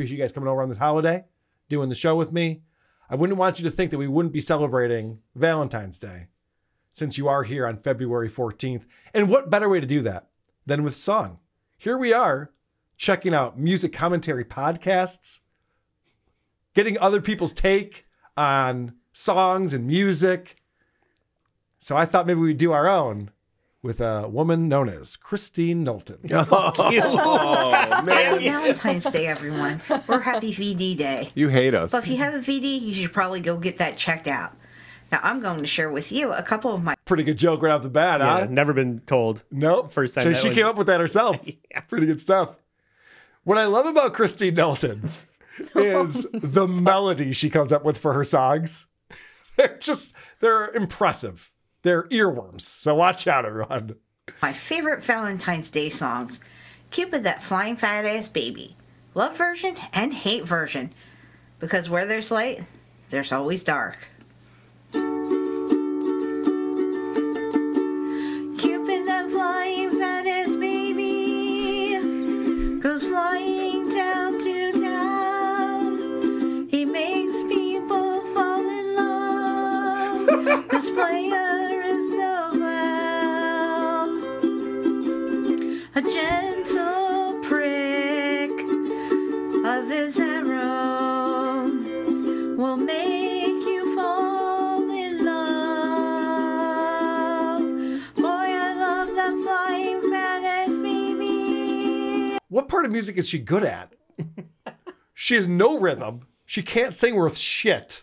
appreciate you guys coming over on this holiday, doing the show with me. I wouldn't want you to think that we wouldn't be celebrating Valentine's Day since you are here on February 14th. And what better way to do that than with song? Here we are checking out music commentary podcasts, getting other people's take on songs and music. So I thought maybe we'd do our own with a woman known as Kristine Knowlton. Oh, Happy. Valentine's Day, everyone. Or happy VD Day. You hate us. But if you have a VD, you should probably go get that checked out. Now, I'm going to share with you a couple of my Pretty good joke right off the bat, Yeah, huh? never been told. Nope. First time So she was- came up with that herself. yeah. Pretty good stuff. What I love about Kristine Knowlton is the melody she comes up with for her songs. They're just, they're impressive. They're earworms. So watch out, everyone. my favorite Valentine's Day songs Cupid, that flying fat ass baby. Love version and hate version. Because where there's light, there's always dark. Cupid, that flying fat ass baby, goes flying down to town. He makes people fall in love. of his arrow will make you fall in love. Boy, I love that flying fat baby. What part of music is she good at? she has no rhythm. She can't sing worth shit.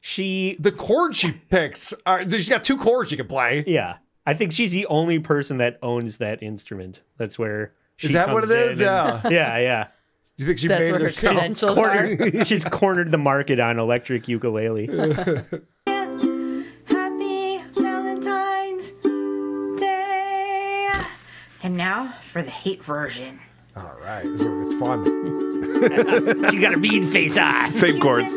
She, The chords she picks are, she's got two chords she can play. yeah, I think she's the only person that owns that instrument. That's where. She Is that what comes it is? in and- yeah, yeah. Do you think she That's made what it her herself? credentials are. Cornered, she's cornered the market on electric ukulele. Happy Valentine's Day. And now for the hate version. All right, this is where it gets fun. she got a mean face on. Same chords.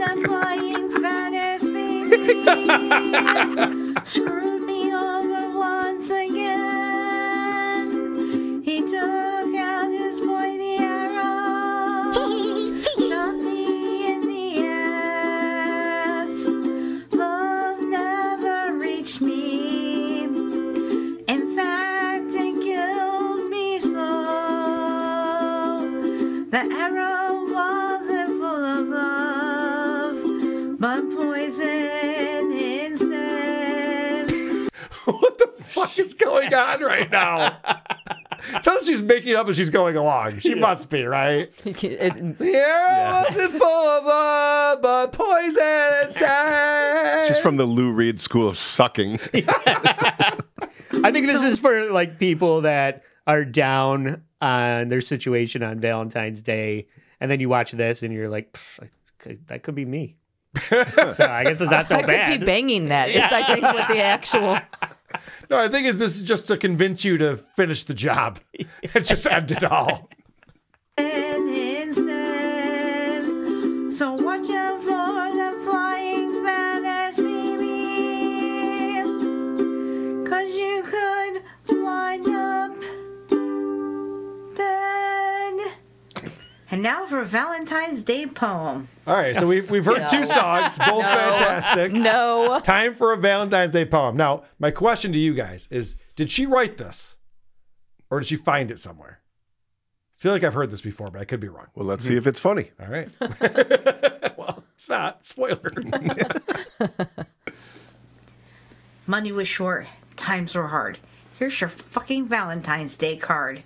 going on right now? Sounds she's making up as she's going along. She must be, right? It- The arrow wasn't full of love, but poison. She's from the Lou Reed School of Sucking. I think this is for like people that are down on their situation on Valentine's Day, and then you watch this and you're like, "Pff, I could- that could be me. so I guess it's not so I could bad. be banging that. Is I think what the actual. No, I think is this is just to convince you to finish the job and just end it all. And now for a Valentine's Day poem. All right, so we've we've heard two songs, both fantastic. No. Time for a Valentine's Day poem. Now, my question to you guys is: Did she write this, or did she find it somewhere? I feel like I've heard this before, but I could be wrong. Well, let's see if it's funny. All right. well, it's not. Spoiler. Money was short, times were hard. Here's your fucking Valentine's Day card.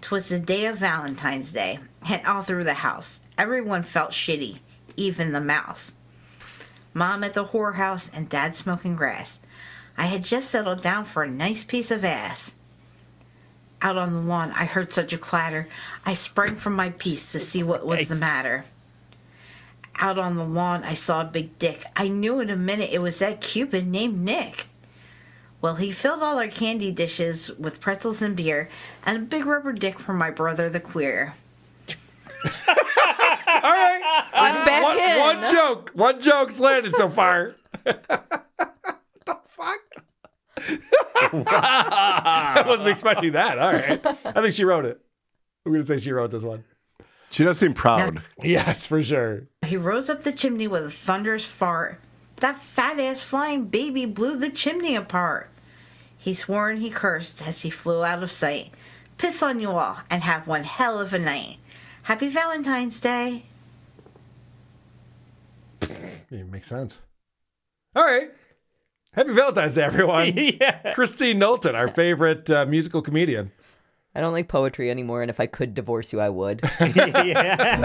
'Twas the day of Valentine's Day, and all through the house, everyone felt shitty, even the mouse. Mom at the whorehouse and Dad smoking grass. I had just settled down for a nice piece of ass. Out on the lawn, I heard such a clatter. I sprang from my piece to see what was the matter. Out on the lawn, I saw a big dick. I knew in a minute it was that Cupid named Nick. Well, he filled all our candy dishes with pretzels and beer, and a big rubber dick for my brother, the queer. All right. I'm back One, in. one joke. One joke's landed so far. what the fuck? I wasn't expecting that. All right. I think she wrote it. I'm going to say she wrote this one. She does seem proud. Yes, for sure. He rose up the chimney with a thunderous fart. That fat ass flying baby blew the chimney apart. He swore and he cursed as he flew out of sight. Piss on you all and have one hell of a night. Happy Valentine's Day. It makes sense. All right. Happy Valentine's Day, everyone. yeah. Kristine Knowlton, our favorite uh, musical comedian. I don't like poetry anymore, and if I could divorce you, I would. yeah.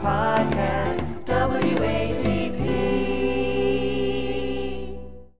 Podcast, W A